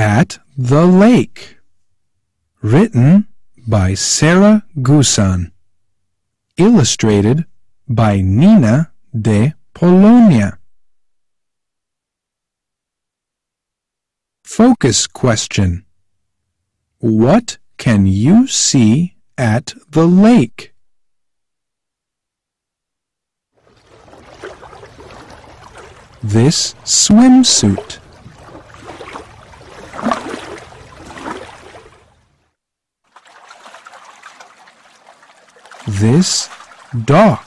at the lake. Written by Sarah Gusan. Illustrated by Nina de Polonia. Focus question. What can you see at the lake? This swimsuit. This dock.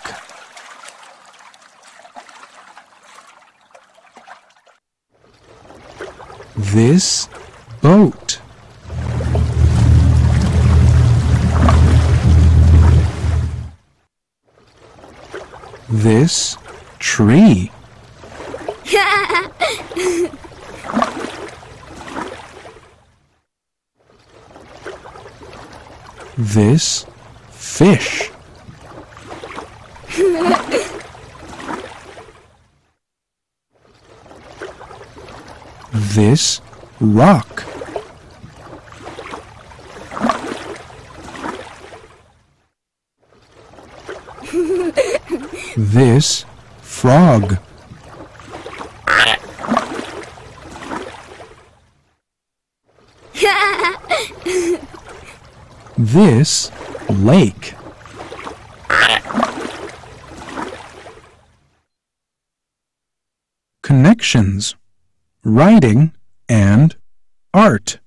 This boat. This tree. This fish. This rock. This frog. This lake. Connections, writing, and art.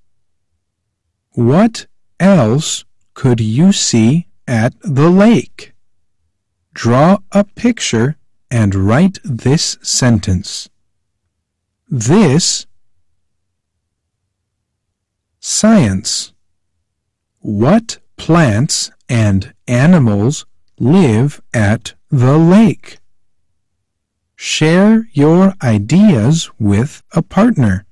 What else could you see at the lake? Draw a picture and write this sentence. This Science What plants and animals live at the lake? Share your ideas with a partner.